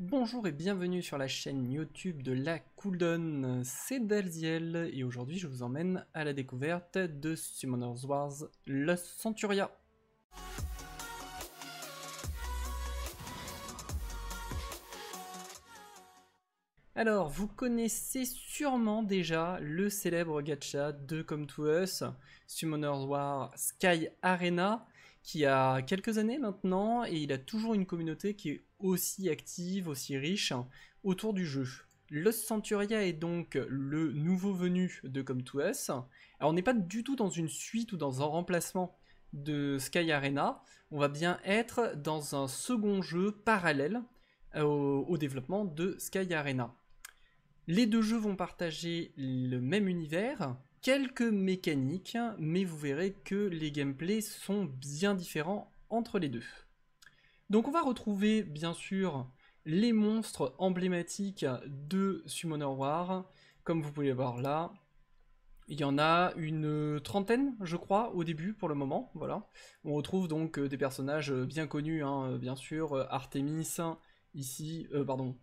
Bonjour et bienvenue sur la chaîne YouTube de la Cooldown, c'est Dalziel et aujourd'hui je vous emmène à la découverte de Summoners Wars Lost Centuria. Alors, vous connaissez sûrement déjà le célèbre gacha de Come to Us, Summoners War Sky Arena, qui a quelques années maintenant, et il a toujours une communauté qui est aussi active, aussi riche autour du jeu. Lost Centuria est donc le nouveau venu de Come to Us. Alors on n'est pas du tout dans une suite ou dans un remplacement de Sky Arena, on va bien être dans un second jeu parallèle au, au développement de Sky Arena. Les deux jeux vont partager le même univers, quelques mécaniques, mais vous verrez que les gameplays sont bien différents entre les deux. Donc on va retrouver bien sûr les monstres emblématiques de Summoner War, comme vous pouvez voir là. Il y en a une trentaine, je crois, au début pour le moment. Voilà. On retrouve donc des personnages bien connus, hein, bien sûr, Artemis, ici, euh, pardon,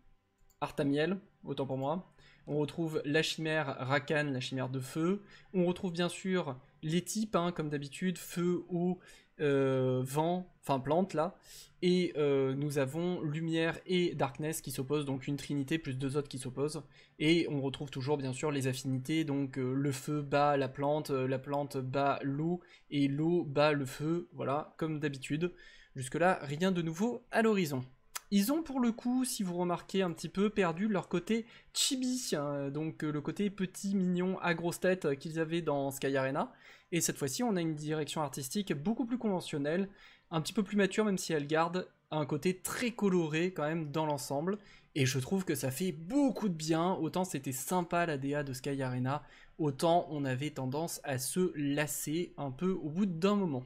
Artamiel, autant pour moi. On retrouve la chimère Rakan, la chimère de feu. On retrouve bien sûr les types, hein, comme d'habitude, feu, eau, euh, vent, enfin plante là. Et euh, nous avons lumière et darkness qui s'opposent, donc une trinité plus deux autres qui s'opposent. Et on retrouve toujours bien sûr les affinités, donc euh, le feu bat la plante, la plante bat l'eau, et l'eau bat le feu, voilà, comme d'habitude. Jusque là, rien de nouveau à l'horizon. Ils ont pour le coup, si vous remarquez un petit peu, perdu leur côté chibi, hein, donc euh, le côté petit, mignon, à grosse tête qu'ils avaient dans Sky Arena. Et cette fois-ci, on a une direction artistique beaucoup plus conventionnelle, un petit peu plus mature, même si elle garde un côté très coloré quand même dans l'ensemble. Et je trouve que ça fait beaucoup de bien, autant c'était sympa la DA de Sky Arena, autant on avait tendance à se lasser un peu au bout d'un moment.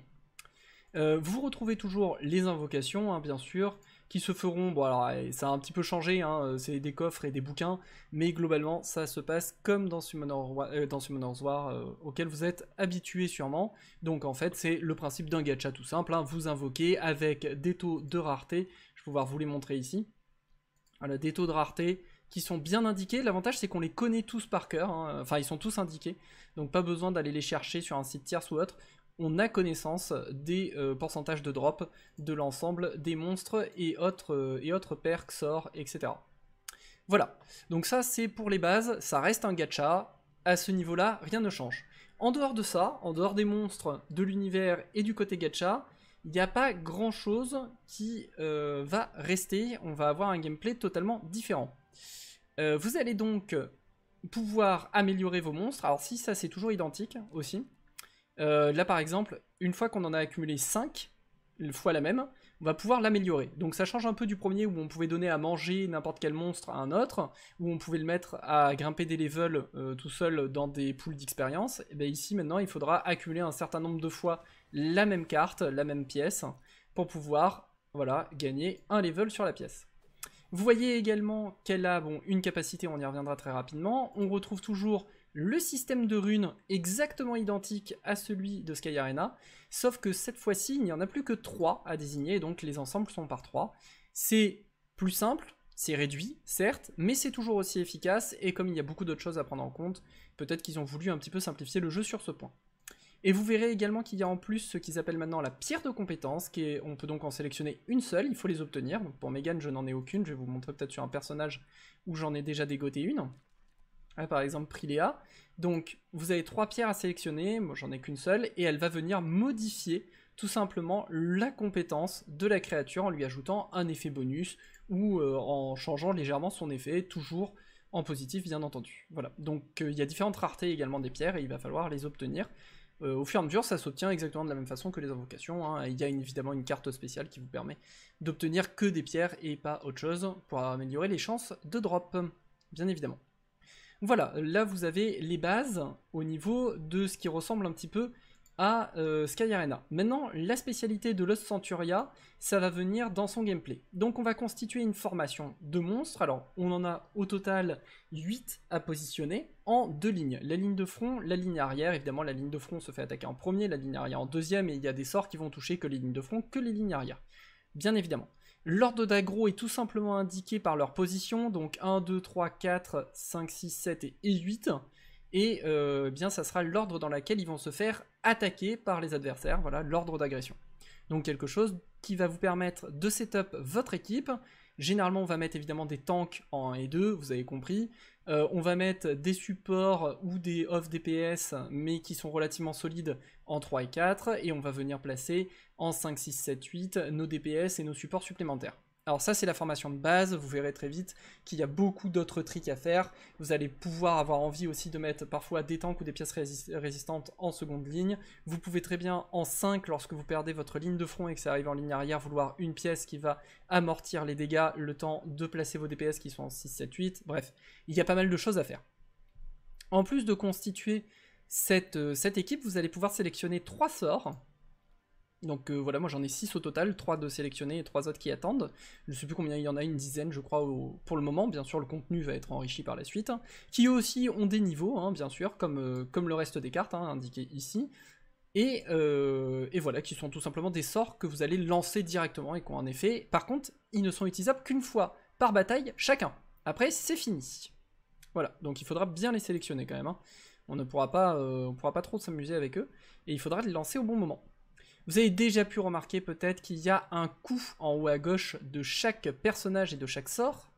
Euh, vous retrouvez toujours les invocations, hein, bien sûr, qui se feront, bon alors ça a un petit peu changé, hein, euh, c'est des coffres et des bouquins, mais globalement ça se passe comme dans, euh, Summoner's War, euh, auquel vous êtes habitué sûrement. Donc en fait c'est le principe d'un gacha tout simple, hein. vous invoquez avec des taux de rareté, je vais pouvoir vous les montrer ici. Voilà, des taux de rareté qui sont bien indiqués. L'avantage, c'est qu'on les connaît tous par cœur. Hein. Enfin, ils sont tous indiqués. Donc, pas besoin d'aller les chercher sur un site tierce ou autre on a connaissance des euh, pourcentages de drop de l'ensemble des monstres et autres, euh, et perks, sorts, etc. Voilà, donc ça c'est pour les bases, ça reste un gacha, à ce niveau-là, rien ne change. En dehors de ça, en dehors des monstres, de l'univers et du côté gacha, il n'y a pas grand-chose qui euh, va rester, on va avoir un gameplay totalement différent. vous allez donc pouvoir améliorer vos monstres, alors si ça c'est toujours identique aussi, euh, là, par exemple, une fois qu'on en a accumulé 5, une fois la même, on va pouvoir l'améliorer. Donc ça change un peu du premier où on pouvait donner à manger n'importe quel monstre à un autre, où on pouvait le mettre à grimper des levels euh, tout seul dans des poules d'expérience. Et bien ici maintenant il faudra accumuler un certain nombre de fois la même carte, la même pièce, pour pouvoir voilà, gagner un level sur la pièce. Vous voyez également qu'elle a une capacité, on y reviendra très rapidement. On retrouve toujours le système de runes exactement identique à celui de Sky Arena, sauf que cette fois-ci, il n'y en a plus que 3 à désigner, donc les ensembles sont par 3. C'est plus simple, c'est réduit, certes, mais c'est toujours aussi efficace, et comme il y a beaucoup d'autres choses à prendre en compte, peut-être qu'ils ont voulu un petit peu simplifier le jeu sur ce point. Et vous verrez également qu'il y a en plus ce qu'ils appellent maintenant la pierre de compétence, qui on peut donc en sélectionner une seule, il faut les obtenir. Pour Megan, je n'en ai aucune, je vais vous montrer peut-être sur un personnage où j'en ai déjà dégoté une par exemple Priléa. Donc vous avez trois pierres à sélectionner, moi j'en ai qu'une seule, et elle va venir modifier tout simplement la compétence de la créature en lui ajoutant un effet bonus ou euh, en changeant légèrement son effet, toujours en positif bien entendu. Voilà, donc euh, il y a différentes raretés également des pierres et il va falloir les obtenir. Euh, au fur et à mesure, ça s'obtient exactement de la même façon que les invocations. Hein. Il y a évidemment une carte spéciale qui vous permet d'obtenir que des pierres et pas autre chose pour améliorer les chances de drop, bien évidemment. Voilà, là vous avez les bases au niveau de ce qui ressemble un petit peu à euh, Sky Arena. Maintenant, la spécialité de Lost Centuria, ça va venir dans son gameplay. Donc on va constituer une formation de monstres. Alors, on en a au total 8 à positionner en deux lignes. La ligne de front, la ligne arrière. Évidemment, la ligne de front se fait attaquer en premier, la ligne arrière en deuxième, et il y a des sorts qui vont toucher que les lignes de front, que les lignes arrière. Bien évidemment. L'ordre d'aggro est tout simplement indiqué par leur position, donc 1, 2, 3, 4, 5, 6, 7 et 8. Et euh, bien ça sera l'ordre dans lequel ils vont se faire attaquer par les adversaires, voilà l'ordre d'agression. Donc quelque chose qui va vous permettre de setup votre équipe. Généralement on va mettre évidemment des tanks en 1 et 2, vous avez compris. Euh, on va mettre des supports ou des off DPS, mais qui sont relativement solides en 3 et 4, et on va venir placer en 5, 6, 7, 8 nos DPS et nos supports supplémentaires. Alors ça c'est la formation de base, vous verrez très vite qu'il y a beaucoup d'autres tricks à faire. Vous allez pouvoir avoir envie aussi de mettre parfois des tanks ou des pièces résistantes en seconde ligne. Vous pouvez très bien en 5 lorsque vous perdez votre ligne de front et que ça arrive en ligne arrière vouloir une pièce qui va amortir les dégâts le temps de placer vos DPS qui sont en 6, 7, 8. Bref, il y a pas mal de choses à faire. En plus de constituer cette, euh, équipe, vous allez pouvoir sélectionner 3 sorts donc euh, voilà, moi j'en ai 6 au total, 3 de sélectionnés et 3 autres qui attendent. Je ne sais plus combien il y en a, une dizaine je crois pour le moment, bien sûr le contenu va être enrichi par la suite. Qui aussi ont des niveaux, hein, bien sûr, comme, euh, comme le reste des cartes, hein, indiquées ici. Et, euh, et, voilà, qui sont tout simplement des sorts que vous allez lancer directement et qui ont un effet. Par contre, ils ne sont utilisables qu'une fois par bataille chacun. Après, c'est fini. Voilà, donc il faudra bien les sélectionner quand même. Hein. On ne on pourra pas trop s'amuser avec eux. Et il faudra les lancer au bon moment. Vous avez déjà pu remarquer peut-être qu'il y a un coup en haut à gauche de chaque personnage et de chaque sort.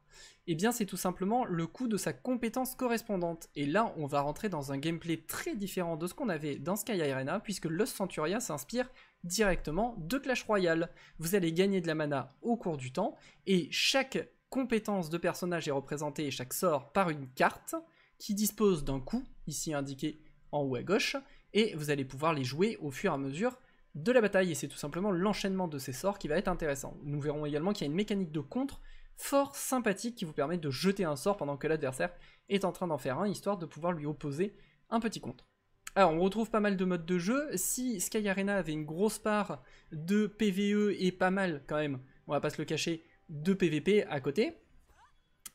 Eh bien c'est tout simplement le coup de sa compétence correspondante. Et là on va rentrer dans un gameplay très différent de ce qu'on avait dans Sky Arena puisque Lost Centuria s'inspire directement de Clash Royale. Vous allez gagner de la mana au cours du temps et chaque compétence de personnage est représentée et chaque sort par une carte qui dispose d'un coup, ici indiqué en haut à gauche, et vous allez pouvoir les jouer au fur et à mesure de la bataille, et c'est tout simplement l'enchaînement de ces sorts qui va être intéressant. Nous verrons également qu'il y a une mécanique de contre fort sympathique qui vous permet de jeter un sort pendant que l'adversaire est en train d'en faire un, histoire de pouvoir lui opposer un petit contre. Alors, on retrouve pas mal de modes de jeu. Si Sky Arena avait une grosse part de PVE et pas mal, quand même, on va pas se le cacher, de PVP à côté,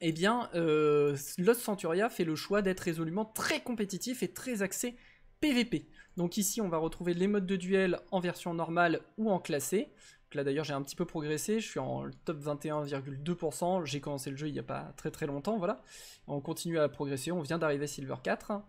eh bien, euh, Centuria fait le choix d'être résolument très compétitif et très axé PVP. Donc ici, on va retrouver les modes de duel en version normale ou en classé. là d'ailleurs, j'ai un petit peu progressé, je suis en top 21,2%, j'ai commencé le jeu il n'y a pas très très longtemps, voilà. On continue à progresser, on vient d'arriver Silver 4.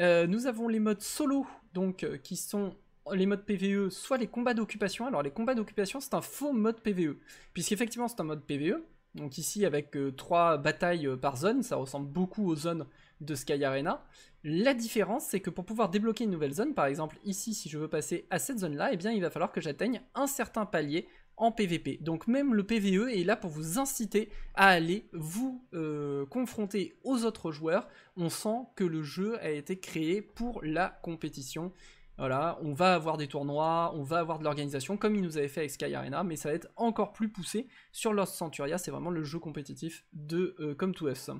Euh, nous avons les modes solo, donc euh, qui sont les modes PVE, soit les combats d'occupation. Alors les combats d'occupation, c'est un faux mode PVE, puisqu'effectivement c'est un mode PVE, donc ici avec 3 euh, batailles par zone, ça ressemble beaucoup aux zones de Sky Arena. La différence, c'est que pour pouvoir débloquer une nouvelle zone, par exemple ici, si je veux passer à cette zone-là, eh bien il va falloir que j'atteigne un certain palier en PVP. Donc même le PVE est là pour vous inciter à aller vous euh, confronter aux autres joueurs. On sent que le jeu a été créé pour la compétition. Voilà, on va avoir des tournois, on va avoir de l'organisation, comme il nous avait fait avec Sky Arena, mais ça va être encore plus poussé sur Lost Centuria, c'est vraiment le jeu compétitif de euh, Come to Us.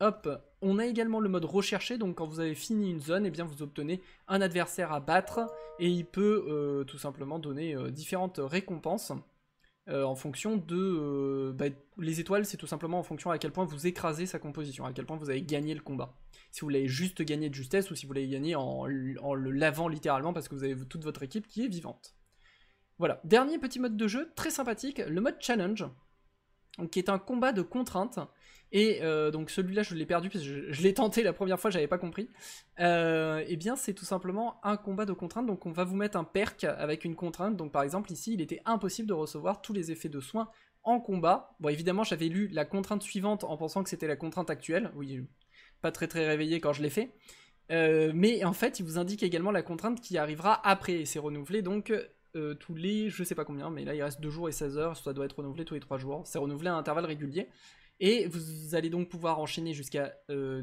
Hop, on a également le mode recherché, donc quand vous avez fini une zone, eh bien vous obtenez un adversaire à battre, et il peut euh, tout simplement donner euh, différentes récompenses euh, en fonction de... Bah, les étoiles, c'est tout simplement en fonction à quel point vous écrasez sa composition, à quel point vous avez gagné le combat. Si vous l'avez juste gagné de justesse, ou si vous l'avez gagné en, en le lavant littéralement parce que vous avez toute votre équipe qui est vivante. Voilà, dernier petit mode de jeu, très sympathique, le mode challenge, qui est un combat de contrainte, et euh, donc celui-là, je l'ai perdu parce que je, l'ai tenté la première fois, j'avais pas compris. Euh, et eh bien, c'est tout simplement un combat de contrainte. Donc, on va vous mettre un perk avec une contrainte. Donc, par exemple, ici, il était impossible de recevoir tous les effets de soins en combat. Bon, évidemment, j'avais lu la contrainte suivante en pensant que c'était la contrainte actuelle. Oui, pas très très réveillé quand je l'ai fait. Euh, mais en fait, il vous indique également la contrainte qui arrivera après. Et c'est renouvelé donc tous les, je sais pas combien, mais là il reste 2 jours et 16 heures, ça doit être renouvelé tous les 3 jours. C'est renouvelé à intervalles réguliers. Et vous allez donc pouvoir enchaîner jusqu'à 10 euh,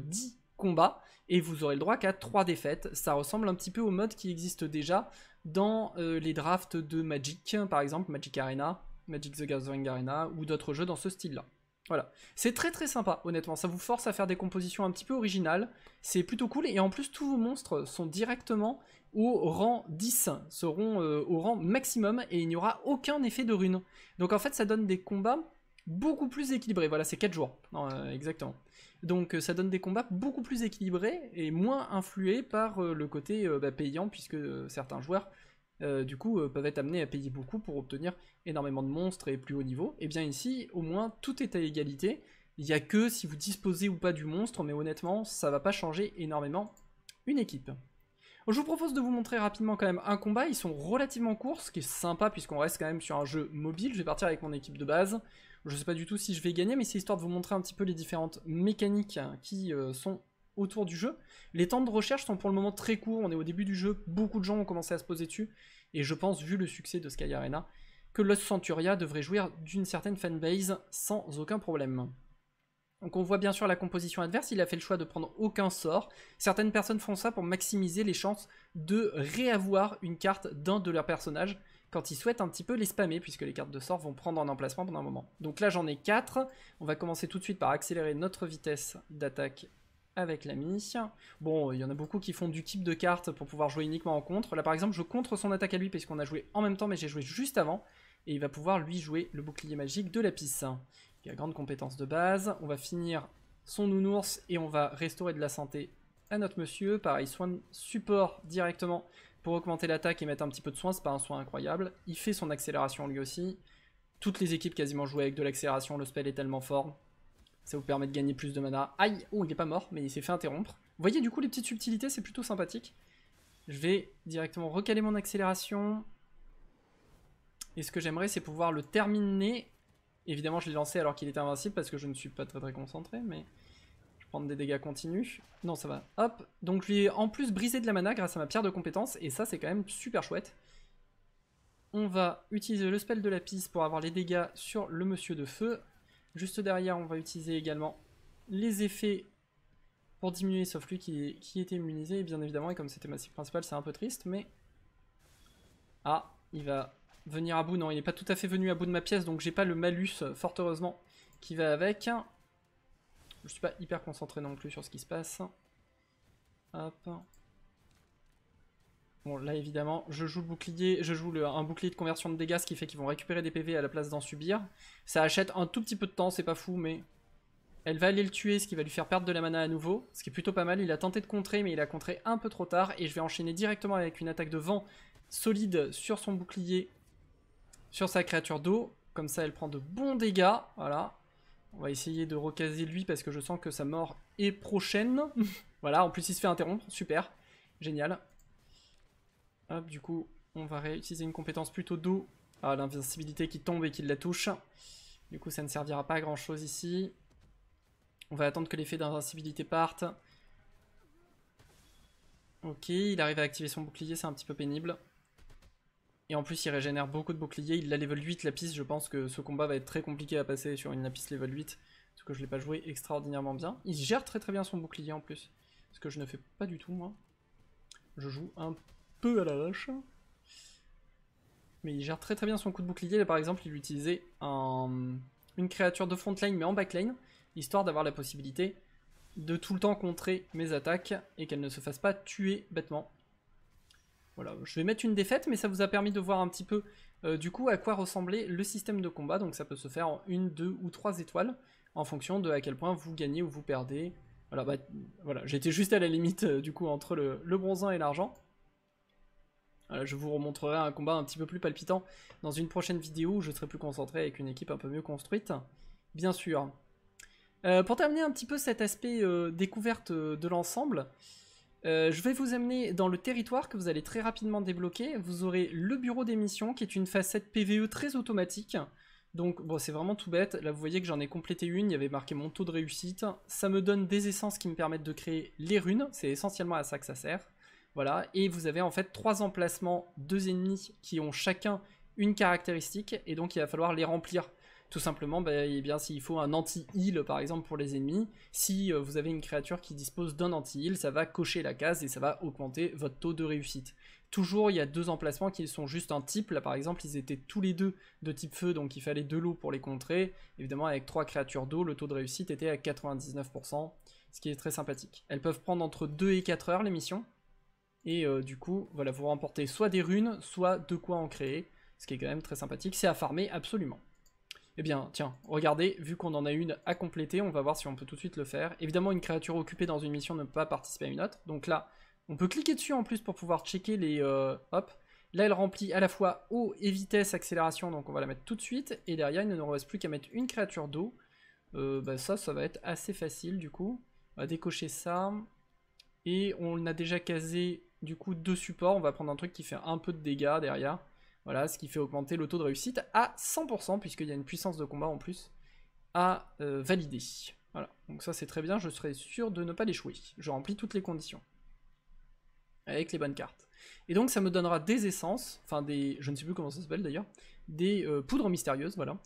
combats et vous aurez le droit qu'à 3 défaites. Ça ressemble un petit peu au mode qui existe déjà dans euh, les drafts de Magic, par exemple Magic Arena, Magic the Gathering Arena ou d'autres jeux dans ce style-là. Voilà, c'est très très sympa, honnêtement, ça vous force à faire des compositions un petit peu originales, c'est plutôt cool, et en plus tous vos monstres sont directement au rang 10, seront euh, au rang maximum, et il n'y aura aucun effet de rune. Donc en fait ça donne des combats beaucoup plus équilibré. Voilà, c'est 4 jours. Euh, exactement. Donc euh, ça donne des combats beaucoup plus équilibrés et moins influés par le côté bah, payant, puisque certains joueurs du coup, peuvent être amenés à payer beaucoup pour obtenir énormément de monstres et plus haut niveau. Et bien ici, au moins, tout est à égalité. Il n'y a que si vous disposez ou pas du monstre, mais honnêtement, ça va pas changer énormément une équipe. Je vous propose de vous montrer rapidement quand même un combat, ils sont relativement courts, ce qui est sympa puisqu'on reste quand même sur un jeu mobile, je vais partir avec mon équipe de base, je sais pas du tout si je vais gagner, mais c'est histoire de vous montrer un petit peu les différentes mécaniques qui euh, sont autour du jeu. Les temps de recherche sont pour le moment très courts, on est au début du jeu, beaucoup de gens ont commencé à se poser dessus, et je pense, vu le succès de Sky Arena, que Lost Centuria devrait jouir d'une certaine fanbase sans aucun problème. Donc on voit bien sûr la composition adverse, il a fait le choix de prendre aucun sort. Certaines personnes font ça pour maximiser les chances de réavoir une carte d'un de leurs personnages quand ils souhaitent un petit peu les spammer, puisque les cartes de sort vont prendre en emplacement pendant un moment. Donc là j'en ai 4, on va commencer tout de suite par accélérer notre vitesse d'attaque avec l'ami. Bon, il y en a beaucoup qui font du type de carte pour pouvoir jouer uniquement en contre. Là par exemple je contre son attaque à lui, puisqu'on a joué en même temps, mais j'ai joué juste avant, et il va pouvoir lui jouer le bouclier magique de la pisse qui a grande compétence de base. On va finir son nounours et on va restaurer de la santé à notre monsieur. Pareil, soin de support directement pour augmenter l'attaque et mettre un petit peu de soin, c'est pas un soin incroyable. Il fait son accélération lui aussi. Toutes les équipes quasiment jouent avec de l'accélération, le spell est tellement fort. Ça vous permet de gagner plus de mana. Aïe Oh, il est pas mort, mais il s'est fait interrompre. Vous voyez du coup les petites subtilités, c'est plutôt sympathique. Je vais directement recaler mon accélération. Et ce que j'aimerais, c'est pouvoir le terminer Évidemment, je l'ai lancé alors qu'il était invincible parce que je ne suis pas très très concentré, mais je prends des dégâts continus. Non, ça va. Hop. Donc, je lui ai en plus brisé de la mana grâce à ma pierre de compétence, et ça, c'est quand même super chouette. On va utiliser le spell de la piste pour avoir les dégâts sur le monsieur de feu. Juste derrière, on va utiliser également les effets pour diminuer, sauf lui qui, qui était immunisé, bien évidemment, et comme c'était ma cible principale, c'est un peu triste, mais... Ah, il va venir à bout. Non, il n'est pas tout à fait venu à bout de ma pièce, donc j'ai pas le malus, fort heureusement, qui va avec. Je suis pas hyper concentré non plus sur ce qui se passe. Hop. Bon, là, évidemment, je joue le bouclier, je joue un bouclier de conversion de dégâts, ce qui fait qu'ils vont récupérer des PV à la place d'en subir. Ça achète un tout petit peu de temps, c'est pas fou, mais... Elle va aller le tuer, ce qui va lui faire perdre de la mana à nouveau, ce qui est plutôt pas mal. Il a tenté de contrer, mais il a contré un peu trop tard, et je vais enchaîner directement avec une attaque de vent solide sur son bouclier sur sa créature d'eau. Comme ça, elle prend de bons dégâts. Voilà. On va essayer de recaser lui parce que je sens que sa mort est prochaine. voilà, en plus il se fait interrompre. Super. Génial. Hop, du coup, on va réutiliser une compétence plutôt d'eau. Ah, l'invincibilité qui tombe et qui la touche. Du coup, ça ne servira pas à grand chose ici. On va attendre que l'effet d'invincibilité parte. Ok, il arrive à activer son bouclier, c'est un petit peu pénible. Et en plus, il régénère beaucoup de boucliers. Il a level 8 Lapis. Je pense que ce combat va être très compliqué à passer sur une Lapis level 8. Parce que je l'ai pas joué extraordinairement bien. Il gère très très bien son bouclier en plus. Ce que je ne fais pas du tout, moi. Je joue un peu à la lâche. Mais il gère très très bien son coup de bouclier. Là, par exemple, il utilisait un... une créature de front line mais en back-lane. Histoire d'avoir la possibilité de tout le temps contrer mes attaques et qu'elles ne se fassent pas tuer bêtement. Voilà, je vais mettre une défaite, mais ça vous a permis de voir un petit peu euh, du coup à quoi ressemblait le système de combat. Donc ça peut se faire en une, deux ou trois étoiles, en fonction de à quel point vous gagnez ou vous perdez. Voilà, bah, j'étais juste à la limite euh, du coup entre le, le bronzin et l'argent. je vous remontrerai un combat un petit peu plus palpitant dans une prochaine vidéo où je serai plus concentré avec une équipe un peu mieux construite, bien sûr. Euh, pour terminer un petit peu cet aspect découverte de l'ensemble, euh, je vais vous amener dans le territoire que vous allez très rapidement débloquer. Vous aurez le bureau d'émission qui est une facette PVE très automatique. Donc bon c'est vraiment tout bête, là vous voyez que j'en ai complété une, il y avait marqué mon taux de réussite. Ça me donne des essences qui me permettent de créer les runes, c'est essentiellement à ça que ça sert. Voilà, et vous avez en fait trois emplacements, deux ennemis qui ont chacun une caractéristique, et donc il va falloir les remplir. Tout simplement, bah, eh bien s'il faut un anti-heal par exemple pour les ennemis, si euh, vous avez une créature qui dispose d'un anti-heal, ça va cocher la case et ça va augmenter votre taux de réussite. Toujours, il y a deux emplacements qui sont juste un type. Là, par exemple, ils étaient tous les deux de type feu, donc il fallait de l'eau pour les contrer. Évidemment, avec trois créatures d'eau, le taux de réussite était à 99%, ce qui est très sympathique. Elles peuvent prendre entre 2 et 4 heures les missions. Et euh, du coup, voilà, vous remportez soit des runes, soit de quoi en créer, ce qui est quand même très sympathique. C'est à farmer absolument. Eh bien, tiens, regardez, vu qu'on en a une à compléter, on va voir si on peut tout de suite le faire. Évidemment, une créature occupée dans une mission ne peut pas participer à une autre. Donc là, on peut cliquer dessus en plus pour pouvoir checker les... Euh, hop. Là, elle remplit à la fois eau et vitesse, accélération, donc on va la mettre tout de suite. Et derrière, il ne nous reste plus qu'à mettre une créature d'eau. Euh, bah ça, ça va être assez facile du coup. On va décocher ça. Et on a déjà casé du coup deux supports. On va prendre un truc qui fait un peu de dégâts derrière. Voilà, ce qui fait augmenter le taux de réussite à 100%, puisqu'il y a une puissance de combat en plus à euh, valider. Voilà, donc ça c'est très bien, je serai sûr de ne pas l'échouer. Je remplis toutes les conditions. Avec les bonnes cartes. Et donc ça me donnera des essences, enfin des, je ne sais plus comment ça s'appelle d'ailleurs, des euh, poudres mystérieuses, voilà,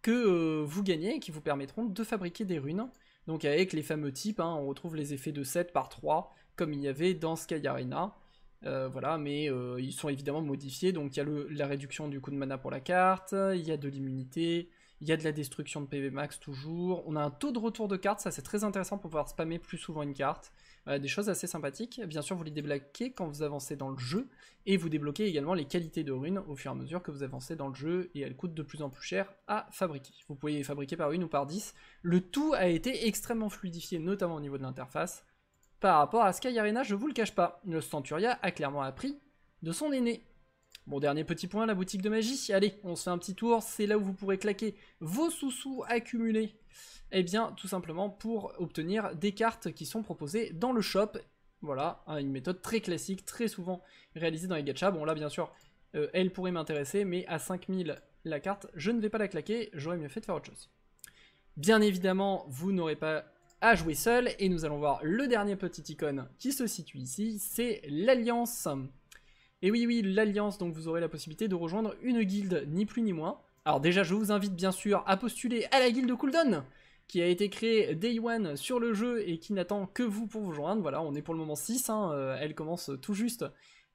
que euh, vous gagnez et qui vous permettront de fabriquer des runes. Donc avec les fameux types, hein, on retrouve les effets de 7 par 3, comme il y avait dans Sky Arena. Euh, voilà, mais ils sont évidemment modifiés, donc il y a la réduction du coût de mana pour la carte, il y a de l'immunité, il y a de la destruction de PV max toujours, on a un taux de retour de carte, ça c'est très intéressant pour pouvoir spammer plus souvent une carte. Euh, des choses assez sympathiques. Bien sûr, vous les débloquez quand vous avancez dans le jeu, et vous débloquez également les qualités de runes au fur et à mesure que vous avancez dans le jeu, et elles coûtent de plus en plus cher à fabriquer. Vous pouvez les fabriquer par une ou par 10. Le tout a été extrêmement fluidifié, notamment au niveau de l'interface. Par rapport à Sky Arena, je vous le cache pas, le Stanturia a clairement appris de son aîné. Bon, dernier petit point, la boutique de magie. Allez, on se fait un petit tour, c'est là où vous pourrez claquer vos sous-sous accumulés eh bien, tout simplement pour obtenir des cartes qui sont proposées dans le shop. Voilà, hein, une méthode très classique, très souvent réalisée dans les gachas. Bon, là, bien sûr, euh, elle pourrait m'intéresser, mais à 5000 la carte, je ne vais pas la claquer, j'aurais mieux fait de faire autre chose. Bien évidemment, vous n'aurez pas à jouer seul, et nous allons voir le dernier petit icône qui se situe ici, c'est l'Alliance. Et oui, oui, l'Alliance, donc vous aurez la possibilité de rejoindre une guilde, ni plus ni moins. Alors déjà, je vous invite bien sûr à postuler à la guilde Cooldown qui a été créée Day One sur le jeu et qui n'attend que vous pour vous joindre. Voilà, on est pour le moment 6, hein, euh, elle commence tout juste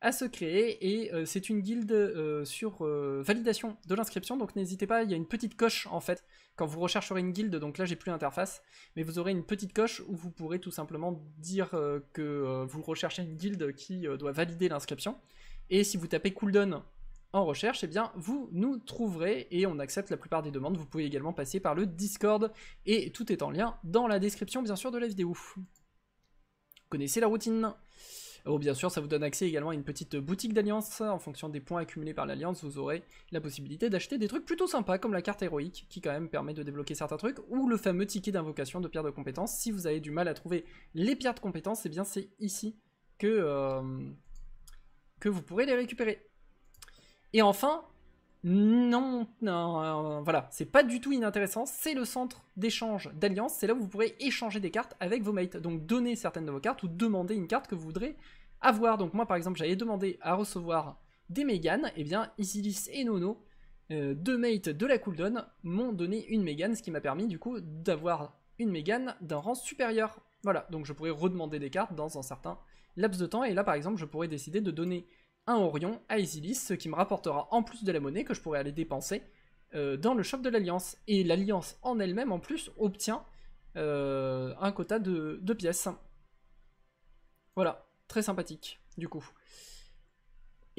à se créer et euh, c'est une guilde euh, sur validation de l'inscription donc n'hésitez pas, il y a une petite coche en fait quand vous rechercherez une guilde, donc là j'ai plus l'interface, mais vous aurez une petite coche où vous pourrez tout simplement dire que vous recherchez une guilde qui doit valider l'inscription et si vous tapez cooldown en recherche, eh bien vous nous trouverez et on accepte la plupart des demandes. Vous pouvez également passer par le Discord et tout est en lien dans la description bien sûr de la vidéo. Connaissez la routine Oh, bien sûr, ça vous donne accès également à une petite boutique d'alliance. En fonction des points accumulés par l'alliance, vous aurez la possibilité d'acheter des trucs plutôt sympas, comme la carte héroïque, qui quand même permet de débloquer certains trucs, ou le fameux ticket d'invocation de pierre de compétence. Si vous avez du mal à trouver les pierres de compétence, eh bien c'est ici que, euh, que vous pourrez les récupérer. Et enfin, non, non euh, voilà, c'est pas du tout inintéressant, c'est le centre d'échange d'alliance, c'est là où vous pourrez échanger des cartes avec vos mates, donc donner certaines de vos cartes ou demander une carte que vous voudrez avoir. Donc moi par exemple j'avais demandé à recevoir des Megan, et eh bien Isilis et Nono, euh, deux mates de la cooldown, m'ont donné une Megan, ce qui m'a permis du coup d'avoir une Megan d'un rang supérieur. Voilà, donc je pourrais redemander des cartes dans un certain laps de temps, et là par exemple je pourrais décider de donner un Orion à Isilis, ce qui me rapportera en plus de la monnaie que je pourrais aller dépenser euh, dans le shop de l'Alliance. Et l'Alliance en elle-même, en plus, obtient euh, un quota de, pièces. Voilà, très sympathique, du coup.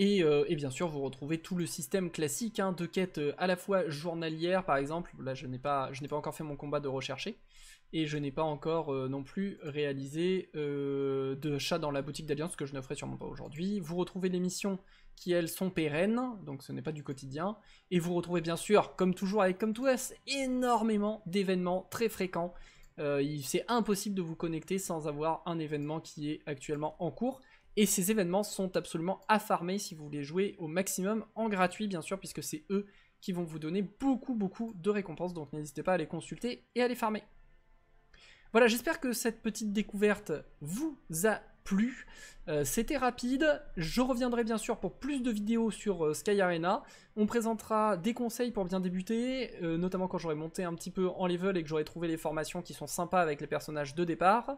Euh, et, bien sûr, vous retrouvez tout le système classique hein, de quêtes à la fois journalières, par exemple. Là, je n'ai pas, pas encore fait mon combat de rechercher et je n'ai pas encore euh, non plus réalisé euh, de chat dans la boutique d'Alliance, que je ne ferai sûrement pas aujourd'hui. Vous retrouvez les missions qui, elles, sont pérennes, donc ce n'est pas du quotidien, et vous retrouvez bien sûr, comme toujours avec Come 2 énormément d'événements très fréquents. Euh, c'est impossible de vous connecter sans avoir un événement qui est actuellement en cours, et ces événements sont absolument affarmés si vous voulez jouer au maximum en gratuit, bien sûr, puisque c'est eux qui vont vous donner beaucoup beaucoup de récompenses, donc n'hésitez pas à les consulter et à les farmer. Voilà, j'espère que cette petite découverte vous a plu. Euh, c'était rapide, je reviendrai bien sûr pour plus de vidéos sur euh, Sky Arena. On présentera des conseils pour bien débuter, euh, notamment quand j'aurai monté un petit peu en level et que j'aurai trouvé les formations qui sont sympas avec les personnages de départ,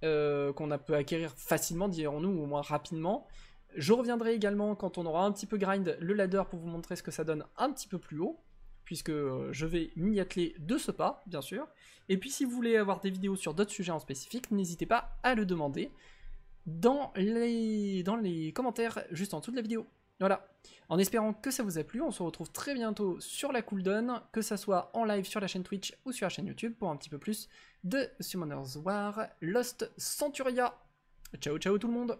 qu'on a peut acquérir facilement, dirons-nous, ou au moins rapidement. Je reviendrai également quand on aura un petit peu grind le ladder pour vous montrer ce que ça donne un petit peu plus haut puisque euh, je vais m'y atteler de ce pas, bien sûr. Et puis si vous voulez avoir des vidéos sur d'autres sujets en spécifique, n'hésitez pas à le demander dans les, dans les commentaires juste en dessous de la vidéo. Voilà. En espérant que ça vous a plu, on se retrouve très bientôt sur la cooldown, que ça soit en live sur la chaîne Twitch ou sur la chaîne YouTube pour un petit peu plus de Summoners War Lost Centuria. Ciao ciao tout le monde